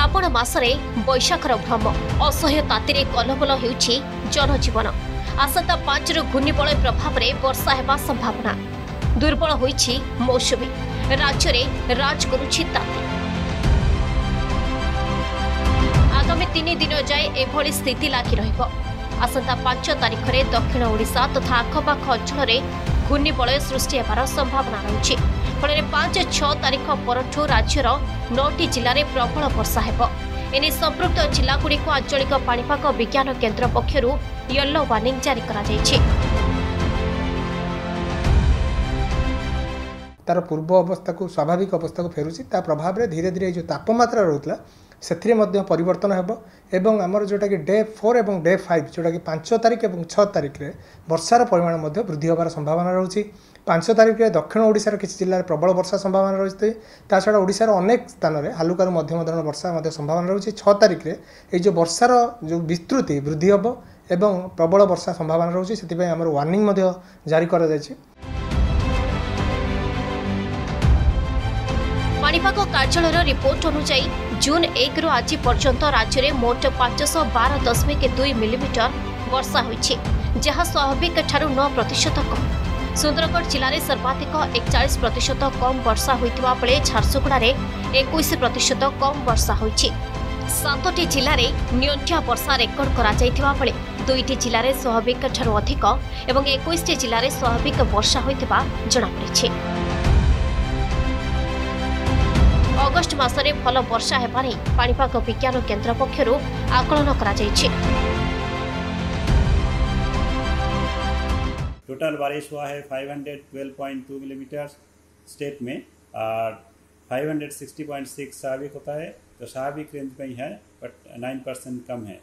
ଶ୍ରାବଣ ମାସରେ ବୈଶାଖର ଭ୍ରମ ଅସହ୍ୟ ତାତିରେ କଲବଲ ହେଉଛି ଜନଜୀବନ ଆସନ୍ତା ପାଞ୍ଚରୁ ଘୂର୍ଣ୍ଣିବଳୟ ପ୍ରଭାବରେ ବର୍ଷା ହେବା ସମ୍ଭାବନା ଦୁର୍ବଳ ହୋଇଛି ମୌସୁମୀ ରାଜ୍ୟରେ ରାଜ କରୁଛି ତାତି ଆଗାମୀ ତିନି ଦିନ ଯାଏ ଏଭଳି ସ୍ଥିତି ଲାଗି ରହିବ ଆସନ୍ତା ପାଞ୍ଚ ତାରିଖରେ ଦକ୍ଷିଣ ଓଡ଼ିଶା ତଥା ଆଖପାଖ ଅଞ୍ଚଳରେ ଘୂର୍ଣ୍ଣିବଳୟ ସୃଷ୍ଟି ହେବାର ସମ୍ଭାବନା ରହିଛି ଫଳରେ ପାଞ୍ଚ ଛଅ ତାରିଖ ପରଠୁ ରାଜ୍ୟର ନଅଟି ଜିଲ୍ଲାରେ ପ୍ରବଳ ବର୍ଷା ହେବ ଏନେଇ ସମ୍ପୃକ୍ତ ଜିଲ୍ଲାଗୁଡ଼ିକୁ ଆଞ୍ଚଳିକ ପାଣିପାଗ ବିଜ୍ଞାନ କେନ୍ଦ୍ର ପକ୍ଷରୁ ୟେଲୋ ୱାର୍ଣ୍ଣିଂ ଜାରି କରାଯାଇଛି ତାର ପୂର୍ବ ଅବସ୍ଥାକୁ ସ୍ୱାଭାବିକ ଅବସ୍ଥାକୁ ଫେରୁଛି ତା ପ୍ରଭାବରେ ଧୀରେ ଧୀରେ ଯେଉଁ ତାପମାତ୍ରା ରହୁଥିଲା ସେଥିରେ ମଧ୍ୟ ପରିବର୍ତ୍ତନ ହେବ ଏବଂ ଆମର ଯେଉଁଟାକି ଡେ ଫୋର୍ ଏବଂ ଡେ ଫାଇଭ୍ ଯେଉଁଟାକି ପାଞ୍ଚ ତାରିଖ ଏବଂ ଛଅ ତାରିଖରେ ବର୍ଷାର ପରିମାଣ ମଧ୍ୟ ବୃଦ୍ଧି ହେବାର ସମ୍ଭାବନା ରହୁଛି ପାଞ୍ଚ ତାରିଖରେ ଦକ୍ଷିଣ ଓଡ଼ିଶାର କିଛି ଜିଲ୍ଲାରେ ପ୍ରବଳ ବର୍ଷା ସମ୍ଭାବନା ରହିଛି ତା ଛଡ଼ା ଓଡ଼ିଶାର ଅନେକ ସ୍ଥାନରେ ହାଲୁକାରୁ ମଧ୍ୟମ ଧରଣର ବର୍ଷା ମଧ୍ୟ ସମ୍ଭାବନା ରହୁଛି ଛଅ ତାରିଖରେ ଏଇ ଯେଉଁ ବର୍ଷାର ଯେଉଁ ବିସ୍ତୃତି ବୃଦ୍ଧି ହେବ ଏବଂ ପ୍ରବଳ ବର୍ଷା ସମ୍ଭାବନା ରହୁଛି ସେଥିପାଇଁ ଆମର ୱାର୍ଣ୍ଣିଂ ମଧ୍ୟ ଜାରି କରାଯାଇଛି ପାଣିପାଗ କାର୍ଯ୍ୟାଳୟର ରିପୋର୍ଟ ଅନୁଯାୟୀ ଜୁନ୍ ଏକରୁ ଆଜି ପର୍ଯ୍ୟନ୍ତ ରାଜ୍ୟରେ ମୋଟ ପାଞ୍ଚଶହ ବାର ଦଶମିକ ଦୁଇ ମିଲିମିଟର ବର୍ଷା ହୋଇଛି ଯାହା ସ୍ୱାଭାବିକ ଠାରୁ ନଅ ପ୍ରତିଶତ କମ୍ ସୁନ୍ଦରଗଡ଼ ଜିଲ୍ଲାରେ ସର୍ବାଧିକ ଏକଚାଳିଶ ପ୍ରତିଶତ କମ୍ ବର୍ଷା ହୋଇଥିବା ବେଳେ ଝାରସୁଗୁଡ଼ାରେ ଏକୋଇଶ ପ୍ରତିଶତ କମ୍ ବର୍ଷା ହୋଇଛି ସାତଟି ଜିଲ୍ଲାରେ ନିୟନ୍ତ୍ରିତ ବର୍ଷା ରେକର୍ଡ କରାଯାଇଥିବା ବେଳେ ଦୁଇଟି ଜିଲ୍ଲାରେ ସ୍ୱାଭାବିକ ଠାରୁ ଅଧିକ ଏବଂ ଏକୋଇଶଟି ଜିଲ୍ଲାରେ ସ୍ୱାଭାବିକ ବର୍ଷା ହୋଇଥିବା ଜଣାପଡ଼ିଛି अगस्ट मसने भल वर्षा होने पापाग विज्ञान केन्द्र पक्ष आकलन कर टोटल बारिश हुआ है 512.2 मिलीमीटर स्टेट में और 560.6 स्वाभाविक होता है तो स्वाभाविक रेंज में ही है बट 9 परसेंट कम है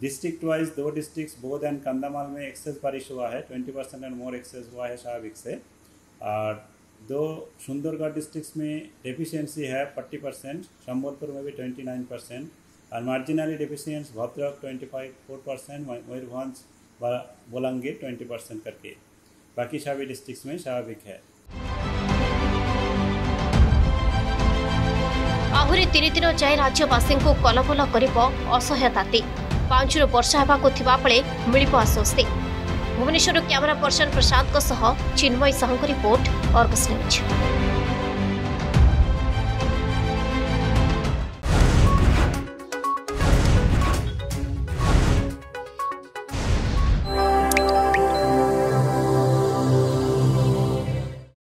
डिस्ट्रिक्ट वाइज दो डिस्ट्रिक्ट बोध एंड कंदामाल में एक्सेस बारिश हुआ है 20 परसेंट एंड मोर एक्सेस हुआ है स्वाभाविक से और दो सुंदरगढ़ डिस्ट्रिक्ट में डेफिशिएंसी है 40 परसेंट संबलपुर में भी 29 परसेंट और marginally deficiency Bhadrak 25 four percent Mayurbhanj Bolangir 20 percent करके बाकी सभी डिस्ट्रिक्ट में स्वाभाविक है ଆହୁରି ତିନି ଦିନ ଯାଏଁ ରାଜ୍ୟବାସୀଙ୍କୁ କଲବଲ କରିବ ଅସହ୍ୟ पांच रु वर्षा होगा ଥିବାବେଳେ ମିଳିବ ଆଶ୍ୱସ୍ତି Bhubaneswar camera person Prasad Chinmay Sahu report Argus news